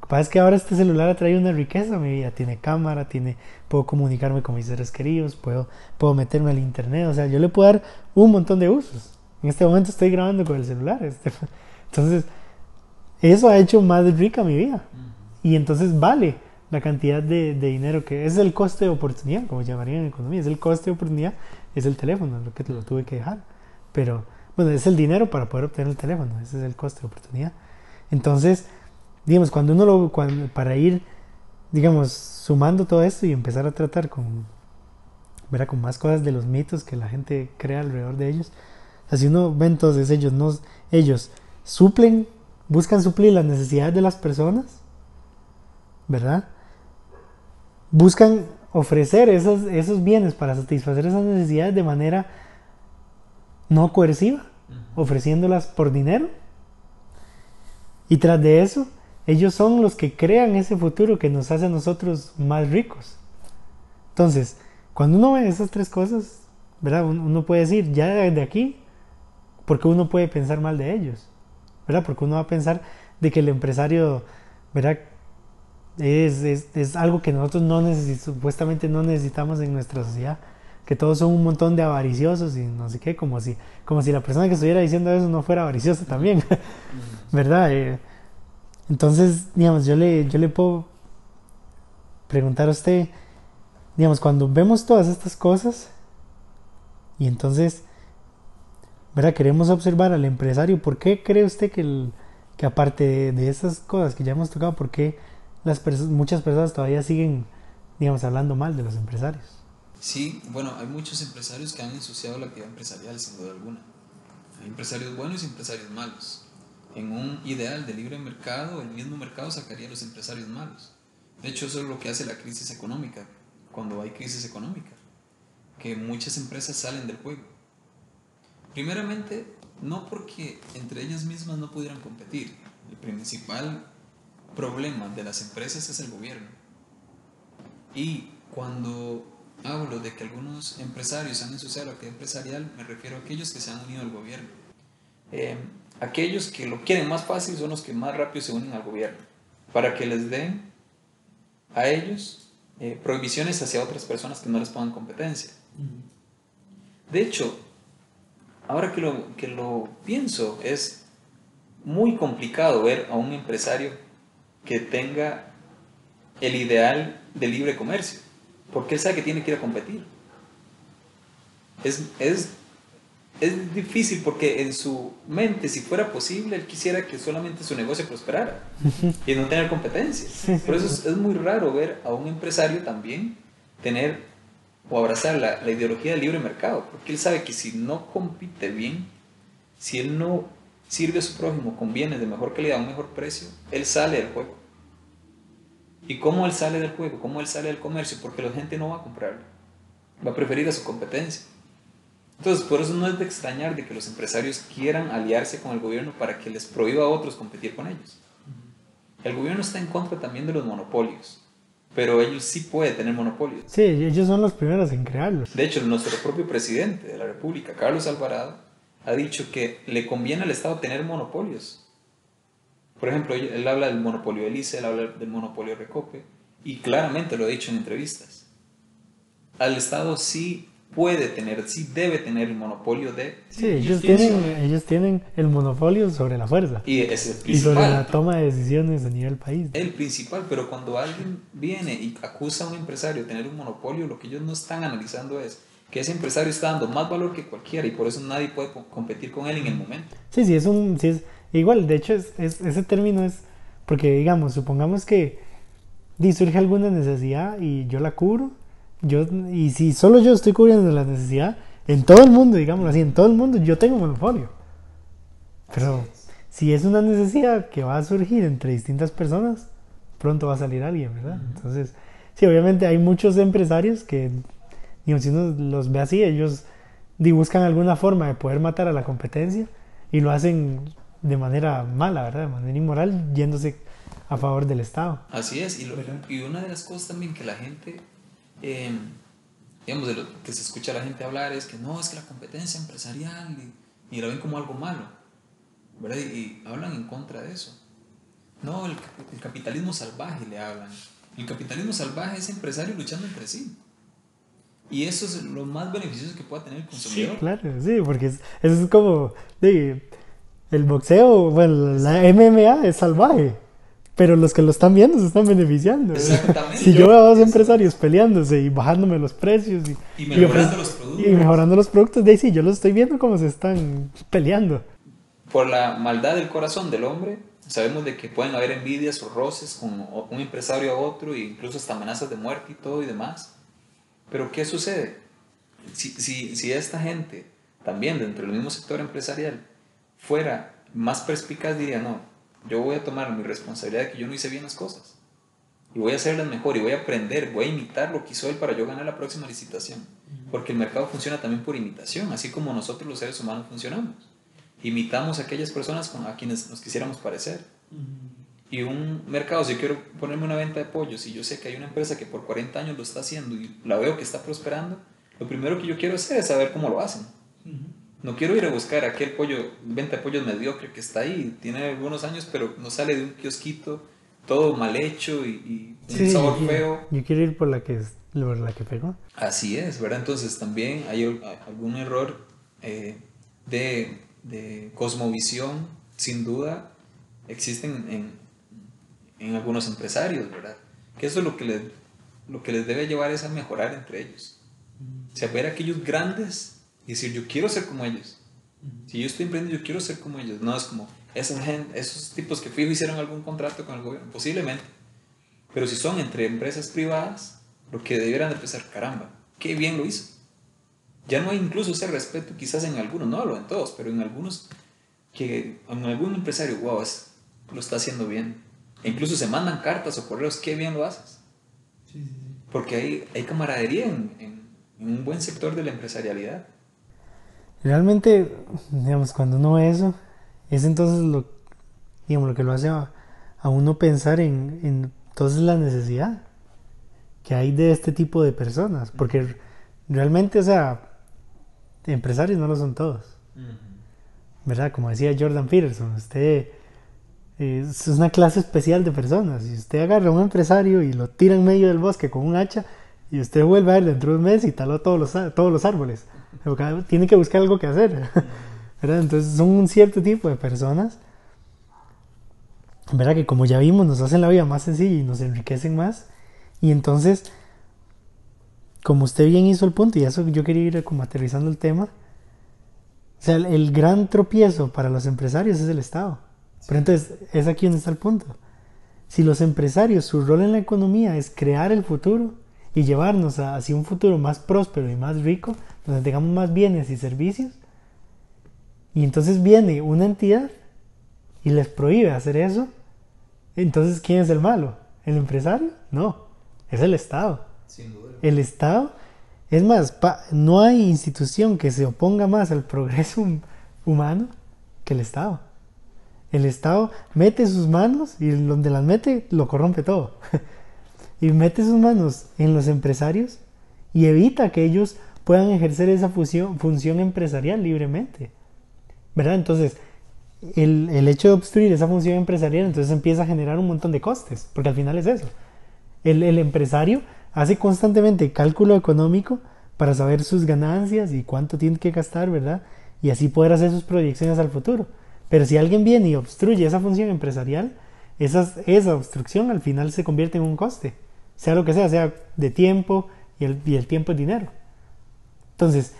Lo que pasa es que ahora este celular ha traído una riqueza a mi vida. Tiene cámara, tiene, puedo comunicarme con mis seres queridos, puedo, puedo meterme al internet. O sea, yo le puedo dar un montón de usos. En este momento estoy grabando con el celular. este- entonces, eso ha hecho más rica mi vida. Y entonces vale la cantidad de, de dinero que es el coste de oportunidad, como llamarían en economía. Es el coste de oportunidad, es el teléfono, lo que lo tuve que dejar. Pero, bueno, es el dinero para poder obtener el teléfono. Ese es el coste de oportunidad. Entonces, digamos, cuando uno lo, cuando, para ir, digamos, sumando todo esto y empezar a tratar con, ¿verdad? con más cosas de los mitos que la gente crea alrededor de ellos. Así uno ve entonces ellos no, ellos suplen, buscan suplir las necesidades de las personas, ¿verdad? Buscan ofrecer esos, esos bienes para satisfacer esas necesidades de manera no coerciva, ofreciéndolas por dinero. Y tras de eso, ellos son los que crean ese futuro que nos hace a nosotros más ricos. Entonces, cuando uno ve esas tres cosas, ¿verdad? Un- Uno puede decir, ya de aquí, porque uno puede pensar mal de ellos, ¿verdad? Porque uno va a pensar de que el empresario, ¿verdad? Es, es, es algo que nosotros no supuestamente no necesitamos en nuestra sociedad, que todos son un montón de avariciosos y no sé qué, como si, como si la persona que estuviera diciendo eso no fuera avariciosa también, ¿verdad? Eh, entonces, digamos, yo le, yo le puedo preguntar a usted, digamos, cuando vemos todas estas cosas y entonces, ¿verdad? Queremos observar al empresario, ¿por qué cree usted que, que aparte de, de estas cosas que ya hemos tocado, por qué las muchas personas todavía siguen, digamos, hablando mal de los empresarios? Sí, bueno, hay muchos empresarios que han ensuciado la actividad empresarial, sin duda alguna. Hay empresarios buenos y empresarios malos. En un ideal de libre mercado, el mismo mercado sacaría a los empresarios malos. De hecho, eso es lo que hace la crisis económica, cuando hay crisis económica, que muchas empresas salen del juego. Primeramente, no porque entre ellas mismas no pudieran competir. El principal problema de las empresas es el gobierno. Y cuando hablo de que algunos empresarios han ensuciado la actividad empresarial, me refiero a aquellos que se han unido al gobierno. Eh, aquellos que lo quieren más fácil son los que más rápido se unen al gobierno, para que les den a ellos eh, prohibiciones hacia otras personas que no les pongan competencia. De hecho, ahora que lo, que lo pienso, es muy complicado ver a un empresario que tenga el ideal de libre comercio, porque él sabe que tiene que ir a competir. Es, es, es difícil porque en su mente, si fuera posible, él quisiera que solamente su negocio prosperara y no tener competencia. Por eso es, es muy raro ver a un empresario también tener o abrazar la, la ideología del libre mercado, porque él sabe que si no compite bien, si él no sirve a su prójimo con bienes de mejor calidad a un mejor precio, él sale del juego. ¿Y cómo él sale del juego? ¿Cómo él sale del comercio? Porque la gente no va a comprarlo. Va a preferir a su competencia. Entonces, por eso no es de extrañar de que los empresarios quieran aliarse con el gobierno para que les prohíba a otros competir con ellos. El gobierno está en contra también de los monopolios, pero ellos sí pueden tener monopolios. Sí, ellos son los primeros en crearlos. De hecho, nuestro propio presidente de la República, Carlos Alvarado, ha dicho que le conviene al Estado tener monopolios. Por ejemplo, él, habla del monopolio del ICE, él habla del monopolio Recope, y claramente lo ha dicho en entrevistas. Al Estado sí puede tener, sí debe tener el monopolio de... Sí, ellos tienen, ellos tienen el monopolio sobre la fuerza Y es el y sobre la principal. toma de decisiones a nivel país. El principal, pero cuando alguien viene y acusa a un empresario de tener un monopolio, lo que ellos no están analizando es que ese empresario está dando más valor que cualquiera y por eso nadie puede co- competir con él en el momento. Sí, sí, es un. Sí es, igual, de hecho, es, es- ese término es. Porque, digamos, supongamos que surge alguna necesidad y yo la cubro. Yo, y si solo yo estoy cubriendo la necesidad, en todo el mundo, digámoslo así, en todo el mundo yo tengo monopolio. Pero si es una necesidad que va a surgir entre distintas personas, pronto va a salir alguien, ¿verdad? Entonces, Sí, obviamente hay muchos empresarios que, digamos, si uno los ve así, ellos buscan alguna forma de poder matar a la competencia y lo hacen de manera mala, ¿verdad? De manera inmoral, yéndose a favor del Estado. Así es, y, lo- y una de las cosas también que la gente, eh, digamos, de lo que se escucha a la gente hablar es que no, es que la competencia empresarial y, y la ven como algo malo, ¿verdad? Y, y hablan en contra de eso. No, el, el capitalismo salvaje le hablan. El capitalismo salvaje es empresario luchando entre sí. Y eso es lo más beneficioso que pueda tener el consumidor. Claro, sí, porque es, eso es como di, el boxeo, bueno, la MMA es salvaje, pero los que lo están viendo se están beneficiando. Exactamente. Si yo veo a dos empresarios peleándose y bajándome los precios y, Y mejorando ofre- los productos. y mejorando los productos, de ahí sí, yo los estoy viendo cómo se están peleando. por la maldad del corazón del hombre, sabemos de que pueden haber envidias o roces con un empresario a otro, e incluso hasta amenazas de muerte y todo y demás. Pero ¿qué sucede? Si, si, si esta gente, también dentro del mismo sector empresarial, fuera más perspicaz, diría, no, yo voy a tomar mi responsabilidad de que yo no hice bien las cosas. Y voy a hacerlas mejor y voy a aprender, voy a imitar lo que hizo él para yo ganar la próxima licitación. Porque el mercado funciona también por imitación, así como nosotros los seres humanos funcionamos imitamos a aquellas personas con, a quienes nos quisiéramos parecer. Y un mercado, si yo quiero ponerme una venta de pollos y yo sé que hay una empresa que por 40 años lo está haciendo y la veo que está prosperando, lo primero que yo quiero hacer es saber cómo lo hacen. No quiero ir a buscar aquel pollo, venta de pollos mediocre que está ahí, tiene algunos años, pero no sale de un kiosquito todo mal hecho y, y un Sí, sabor yo, feo. yo quiero ir por la que, por la que pegó. Así es, ¿verdad? Entonces también hay al- algún error eh, de, de cosmovisión, sin duda, existen en, en algunos empresarios, ¿verdad? Que eso es lo que, les, lo que les debe llevar es a mejorar entre ellos. O sea, ver aquellos grandes y decir, yo quiero ser como ellos. Si yo estoy emprendiendo, yo quiero ser como ellos. No es como gente, esos tipos que fijo hicieron algún contrato con el gobierno, posiblemente. Pero si son entre empresas privadas, lo que debieran de pensar, caramba, qué bien lo hizo. Ya no hay incluso ese respeto, quizás en algunos, no hablo en todos, pero en algunos, que en algún empresario, wow, es- lo está haciendo bien. E incluso se mandan cartas o correos, qué bien lo haces. Porque hay, hay camaradería en, en- en un buen sector de la empresarialidad. Realmente, digamos, cuando uno ve eso, es entonces lo, digamos, lo que lo hace a, a uno pensar en, en entonces la necesidad que hay de este tipo de personas. Porque realmente, o sea, empresarios no lo son todos. ¿Verdad? Como decía Jordan Peterson, usted eh, es una clase especial de personas. Si usted agarra a un empresario y lo tira en medio del bosque con un hacha y usted vuelve a ver dentro de un mes y taló todos los, todos los árboles. Tiene que buscar algo que hacer. ¿verdad? Entonces son un cierto tipo de personas. ¿Verdad? Que como ya vimos nos hacen la vida más sencilla y nos enriquecen más. Y entonces, como usted bien hizo el punto, y eso yo quería ir como aterrizando el tema, o sea, el, el gran tropiezo para los empresarios es el Estado. Pero entonces, es aquí donde está el punto. Si los empresarios, su rol en la economía es crear el futuro y llevarnos a- hacia un futuro más próspero y más rico, donde tengamos más bienes y servicios, y entonces viene una entidad y les prohíbe hacer eso, entonces ¿quién es el malo? ¿El empresario? No, es el Estado. Sin duda. El Estado, es más, pa- no hay institución que se oponga más al progreso hum- humano que el Estado. El Estado mete sus manos y donde las mete lo corrompe todo. y mete sus manos en los empresarios y evita que ellos puedan ejercer esa función, empresarial libremente. ¿Verdad? Entonces, el, el hecho de obstruir esa función empresarial entonces empieza a generar un montón de costes, porque al final es eso. El, el empresario hace constantemente cálculo económico para saber sus ganancias y cuánto tiene que gastar, ¿verdad? Y así poder hacer sus proyecciones al futuro. Pero si alguien viene y obstruye esa función empresarial, esas- esa obstrucción al final se convierte en un coste, sea lo que sea, sea de tiempo y el, y el tiempo es dinero. Entonces,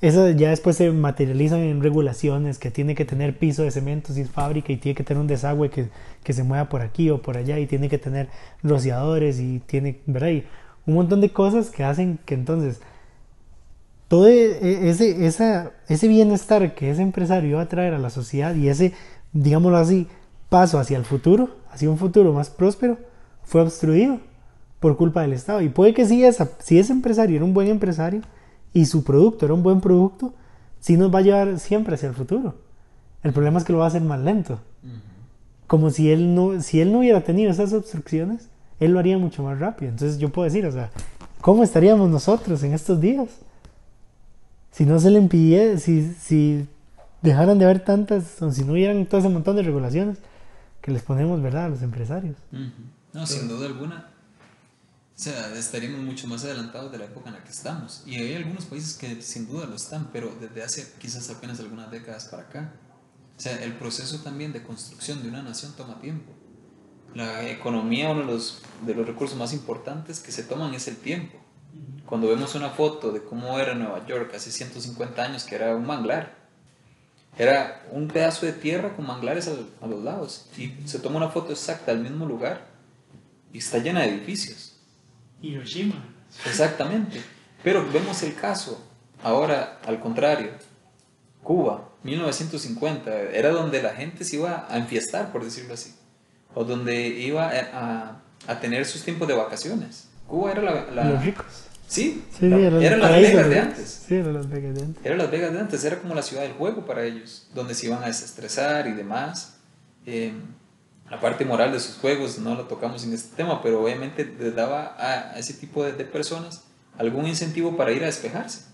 eso ya después se materializan en regulaciones que tiene que tener piso de cemento si es fábrica y tiene que tener un desagüe que, que se mueva por aquí o por allá y tiene que tener rociadores y tiene, ¿verdad? Y un montón de cosas que hacen que entonces todo e- ese, esa, ese bienestar que ese empresario va a traer a la sociedad y ese, digámoslo así, paso hacia el futuro, hacia un futuro más próspero, fue obstruido por culpa del Estado. Y puede que si, esa, si ese empresario era un buen empresario y su producto era un buen producto, sí nos va a llevar siempre hacia el futuro. El problema es que lo va a hacer más lento. Como si él no, si él no hubiera tenido esas obstrucciones, él lo haría mucho más rápido. Entonces yo puedo decir, o sea, ¿cómo estaríamos nosotros en estos días? Si no se le impidiera, si, si dejaran de haber tantas, o si no hubieran todo ese montón de regulaciones que les ponemos, ¿verdad?, a los empresarios. No, sin duda alguna. O sea, estaríamos mucho más adelantados de la época en la que estamos. Y hay algunos países que sin duda lo están, pero desde hace quizás apenas algunas décadas para acá. O sea, el proceso también de construcción de una nación toma tiempo. La economía, uno de los, de los recursos más importantes que se toman es el tiempo. Cuando vemos una foto de cómo era Nueva York hace 150 años, que era un manglar, era un pedazo de tierra con manglares al- a, los lados. Y se toma una foto exacta al mismo lugar y está llena de edificios. Hiroshima. Exactamente. Pero vemos el caso, ahora al contrario, Cuba, 1950, era donde la gente se iba a enfiestar, por decirlo así, o donde iba a, a- a tener sus tiempos de vacaciones. Cuba era la... la- Los ricos. Sí, Sí, la- era, era Las Vegas de antes. Sí, era Las Vegas de antes. Era Las Vegas de antes, era como la ciudad del juego para ellos, donde se iban a desestresar y demás. Eh, la parte moral de sus juegos no lo tocamos en este tema, pero obviamente les daba a, ese tipo de, de personas algún incentivo para ir a despejarse.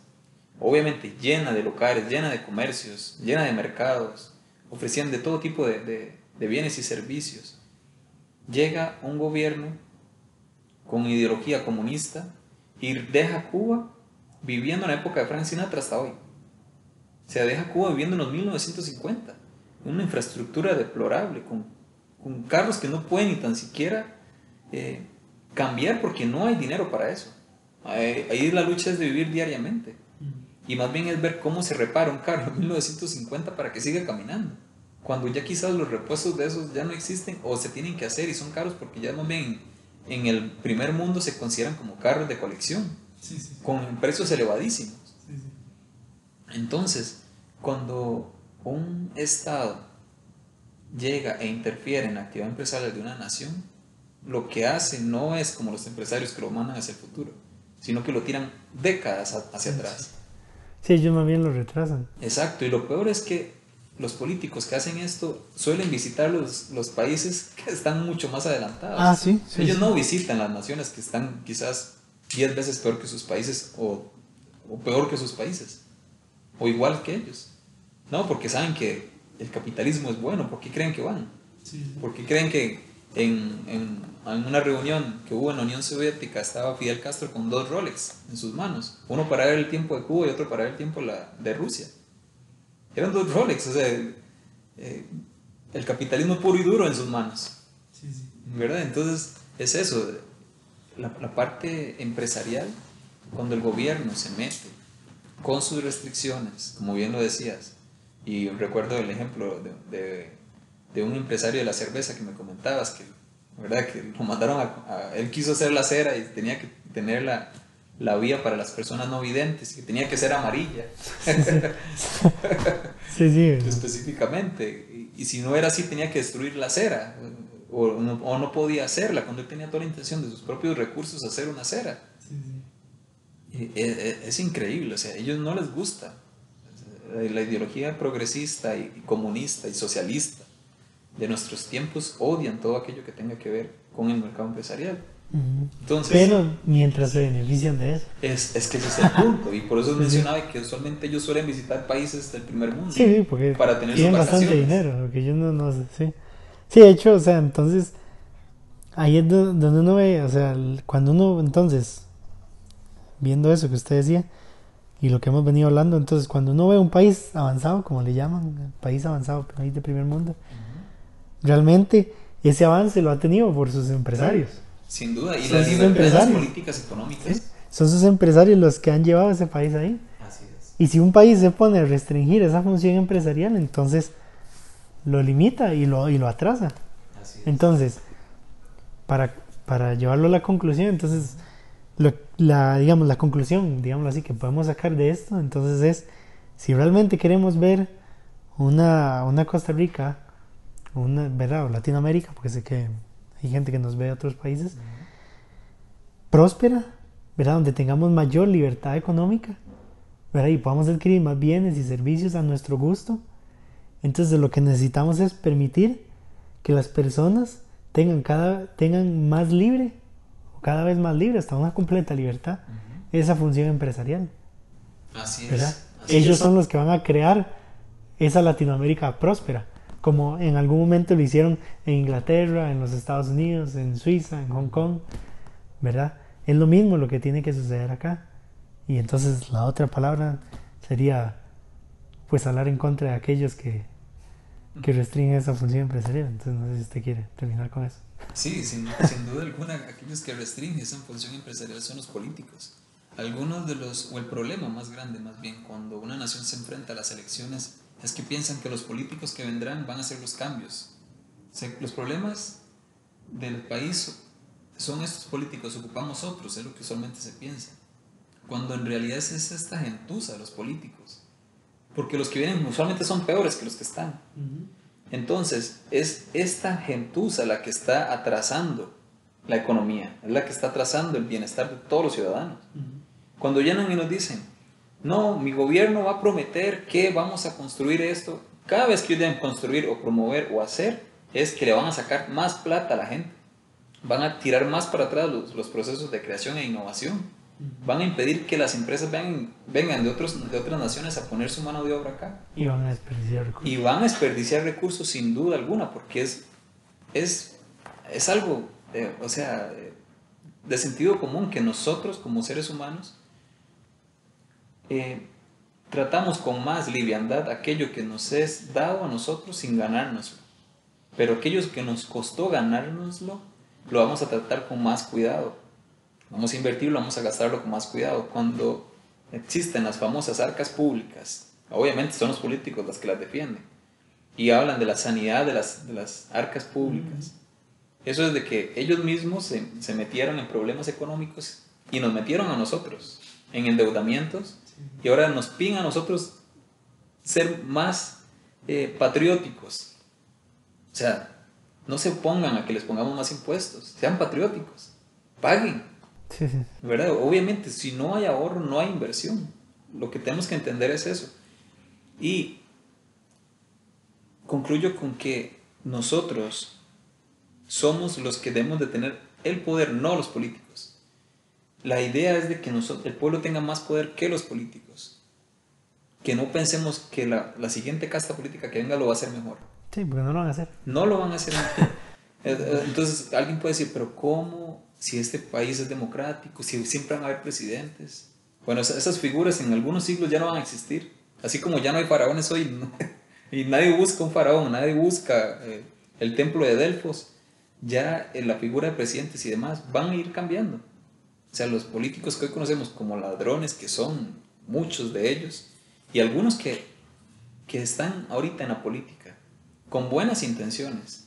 Obviamente llena de locales, llena de comercios, llena de mercados, ofrecían de todo tipo de, de- de bienes y servicios. Llega un gobierno con ideología comunista y deja Cuba viviendo en la época de Frank Sinatra hasta hoy. O sea, deja Cuba viviendo en los 1950, en una infraestructura deplorable, con, con carros que no pueden ni tan siquiera eh, cambiar porque no hay dinero para eso. Ahí, ahí la lucha es de vivir diariamente. Y más bien es ver cómo se repara un carro en 1950 para que siga caminando. Cuando ya quizás los repuestos de esos ya no existen o se tienen que hacer y son caros porque ya más bien en el primer mundo se consideran como carros de colección con precios elevadísimos. Entonces, cuando un Estado llega e interfiere en la actividad empresarial de una nación, lo que hace no es como los empresarios que lo mandan hacia el futuro, sino que lo tiran décadas a- hacia atrás. Sí, ellos más bien lo retrasan. Exacto, y lo peor es que los políticos que hacen esto suelen visitar los, los países que están mucho más adelantados. Ah, sí, sí, Ellos sí. no visitan las naciones que están quizás 10 veces peor que sus países o, o peor que sus países, o igual que ellos. No, porque saben que el capitalismo es bueno, ¿por qué creen que van? ¿Por qué creen que en, en, en una reunión que hubo en la Unión Soviética estaba Fidel Castro con dos Rolex en sus manos? Uno para ver el tiempo de Cuba y otro para ver el tiempo la- de Rusia. Eran dos Rolex, o sea, eh, el capitalismo puro y duro en sus manos. ¿Verdad? Entonces, es eso, la, la parte empresarial, cuando el gobierno se mete con sus restricciones, como bien lo decías, y recuerdo el ejemplo de, de- de un empresario de la cerveza que me comentabas, que, ¿verdad? que lo mandaron a, a- Él quiso hacer la cera y tenía que tener la, la vía para las personas no videntes, que tenía que ser amarilla. Sí, sí. específicamente. Y, y si no era así, tenía que destruir la acera. O no, o no podía hacerla cuando él tenía toda la intención de sus propios recursos hacer una acera. Y e- e- Es, increíble, o sea, a ellos no les gusta. La ideología progresista y, comunista y socialista de nuestros tiempos odian todo aquello que tenga que ver con el mercado empresarial. Entonces, Pero mientras se benefician de eso. es, es que ese es el punto. Y por eso mencionaba que usualmente ellos suelen visitar países del primer mundo. Sí, sí, porque Para tener tienen bastante dinero, lo que yo no, no sé, sí. Sí, de hecho, o sea, entonces, ahí es do- donde uno ve, o sea, cuando uno, entonces, viendo eso que usted decía, y lo que hemos venido hablando, entonces, cuando uno ve un país avanzado, como le llaman, país avanzado, país de primer mundo, realmente ese avance lo ha tenido por sus empresarios. Sin duda, y las empresarios. políticas económicas. Son sus empresarios los que han llevado ese país ahí. Así es. Y si un país se pone a restringir esa función empresarial, entonces lo limita y lo, y lo atrasa. Así es. Entonces, para, para llevarlo a la conclusión, entonces, lo- la, digamos, la conclusión, digámoslo así, que podemos sacar de esto, entonces es, si realmente queremos ver una, una Costa Rica, una, ¿verdad? O Latinoamérica, porque sé que hay gente que nos ve de otros países, próspera, ¿verdad? Donde tengamos mayor libertad económica, ¿verdad? Y podamos adquirir más bienes y servicios a nuestro gusto. Entonces lo que necesitamos es permitir que las personas tengan, cada, tengan más libre, o cada vez más libre, hasta una completa libertad, esa función empresarial. Así es. Ellos es. son los que van a crear esa Latinoamérica próspera, como en algún momento lo hicieron en Inglaterra, en los Estados Unidos, en Suiza, en Hong Kong, ¿verdad? Es lo mismo lo que tiene que suceder acá. Y entonces la otra palabra sería, pues, hablar en contra de aquellos que, que restringen esa función empresarial. Entonces no sé si usted quiere terminar con eso. Sí, sin, sin duda alguna, aquellos que restringen esa función empresarial son los políticos. Algunos de los, o el problema más grande más bien, cuando una nación se enfrenta a las elecciones, es que piensan que los políticos que vendrán van a hacer los cambios. Los problemas del país son estos políticos, ocupamos otros, es lo que usualmente se piensa. Cuando en realidad es esta gentuza los políticos. Porque los que vienen usualmente son peores que los que están. Entonces, es esta gentuza la que está atrasando la economía, es la que está atrasando el bienestar de todos los ciudadanos. Cuando llenan y nos dicen, no, mi gobierno va a prometer que vamos a construir esto, cada vez que ellos deben construir o promover o hacer, es que le van a sacar más plata a la gente. Van a tirar más para atrás los, los procesos de creación e innovación. Van a impedir que las empresas vengan, vengan de, otros, de otras naciones a poner su mano de obra acá Y van a desperdiciar recursos. y van a desperdiciar recursos sin duda alguna, porque es, es, es algo, eh, o sea, de sentido común que nosotros como seres humanos eh, tratamos con más liviandad aquello que nos es dado a nosotros sin ganárnoslo. Pero aquello que nos costó ganárnoslo, lo vamos a tratar con más cuidado. Vamos a invertirlo, vamos a gastarlo con más cuidado. Cuando existen las famosas arcas públicas, obviamente son los políticos los que las defienden, y hablan de la sanidad de las, de las arcas públicas. Eso es de que ellos mismos se, se metieron en problemas económicos y nos metieron a nosotros en endeudamientos y ahora nos piden a nosotros ser más eh, patrióticos. O sea, no se opongan a que les pongamos más impuestos, sean patrióticos, paguen. Sí, sí. ¿verdad? Obviamente, si no hay ahorro, no hay inversión. Lo que tenemos que entender es eso. Y concluyo con que nosotros somos los que debemos de tener el poder, no los políticos. La idea es de que nosotros, el pueblo tenga más poder que los políticos. Que no pensemos que la, la siguiente casta política que venga lo va a hacer mejor. Sí, porque no lo van a hacer. No lo van a hacer. mejor. Eh, eh, Entonces alguien puede decir, pero ¿cómo? Si este país es democrático, si siempre van a haber presidentes. Bueno, esas- figuras en algunos siglos ya no van a existir. Así como ya no hay faraones hoy. Y nadie busca un faraón, nadie busca eh, el templo de Delfos. Ya eh, la figura de presidentes y demás van a ir cambiando. O sea, los políticos que hoy conocemos como ladrones, que son muchos de ellos, y algunos que, que están ahorita en la política, con buenas intenciones,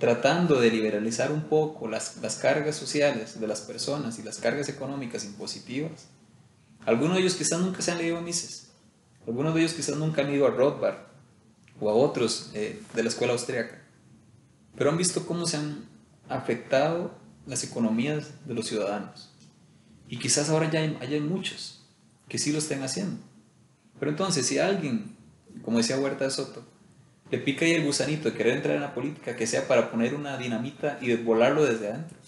tratando de liberalizar un poco las, las cargas sociales de las personas y las cargas económicas impositivas. Algunos de ellos quizás nunca se han leído a Mises, algunos de ellos quizás nunca han ido a Rothbard o a otros eh, de la escuela austríaca, pero han visto cómo se han afectado las economías de los ciudadanos. Y quizás ahora ya hay, haya muchos que sí lo estén haciendo. Pero entonces, si alguien, como decía Huerta de Soto, le pica ahí el gusanito de querer entrar en la política, que sea para poner una dinamita y volarlo desde adentro.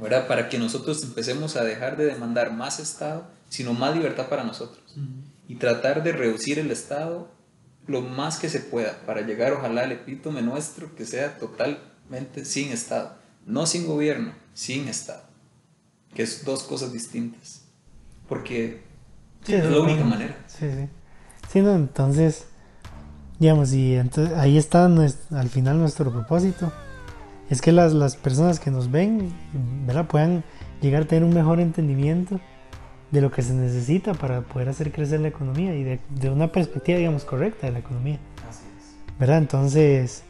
¿Verdad? Para que nosotros empecemos a dejar de demandar más Estado, sino más libertad para nosotros. Y tratar de reducir el Estado lo más que se pueda, para llegar ojalá al epítome nuestro, que sea totalmente sin Estado. No sin gobierno, sin Estado. Que es dos cosas distintas. Porque Sí, es la única manera. Sí, sí. Sí, no, entonces, digamos, y entonces ahí está nues- al final nuestro propósito. Es que las, las personas que nos ven, ¿verdad? Puedan llegar a tener un mejor entendimiento de lo que se necesita para poder hacer crecer la economía y de, de una perspectiva, digamos, correcta de la economía. ¿Verdad? Entonces,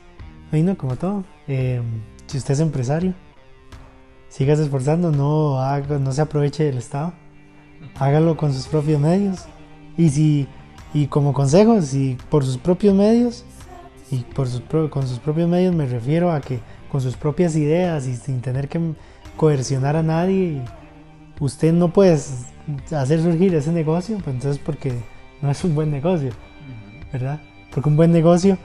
ahí no, como todo, eh, si usted es empresario, sigas esforzando, no, haga, no se aproveche del Estado hágalo con sus propios medios. Y si y como consejo, si por sus propios medios y por sus pro- con sus propios medios me refiero a que con sus propias ideas y sin tener que coercionar a nadie y usted no puede hacer surgir ese negocio, pues entonces porque no es un buen negocio, ¿verdad? Porque un buen negocio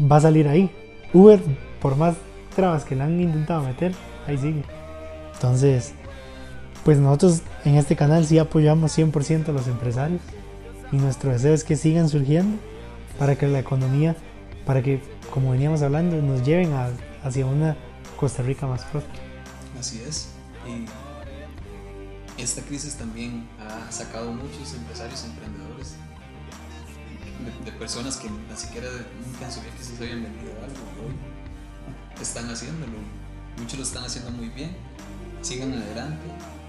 va a salir ahí. Uber, por más trabas que le han intentado meter, ahí sigue. Entonces, pues nosotros en este canal sí apoyamos 100% a los empresarios y nuestro deseo es que sigan surgiendo para que la economía, para que, como veníamos hablando, nos lleven hacia una Costa Rica más próspera. Así es. Y esta crisis también ha sacado muchos empresarios emprendedores de, personas que ni siquiera nunca en vida se habían vendido algo hoy están haciéndolo. Muchos lo están haciendo muy bien. Sigan adelante.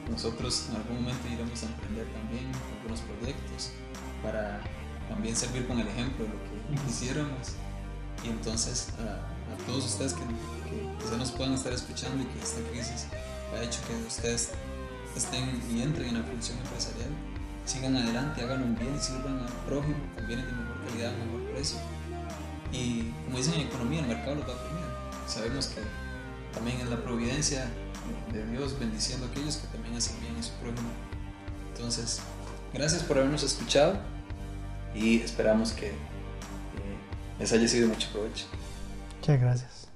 Nosotros en algún momento iremos a emprender también algunos proyectos para también servir con el ejemplo de lo que hiciéramos y entonces a, todos ustedes que, que nos puedan estar escuchando y que esta crisis ha hecho que ustedes estén y entren en la función empresarial, sigan adelante, hagan un bien sirvan al prójimo con bienes de mejor calidad, mejor precio. Y como dicen en economía, el mercado los va a premiar. Sabemos que también es la providencia de Dios bendiciendo a aquellos que también hacen bien a su prójimo. Entonces, gracias por habernos escuchado y esperamos que eh, les haya sido mucho provecho. Muchas gracias.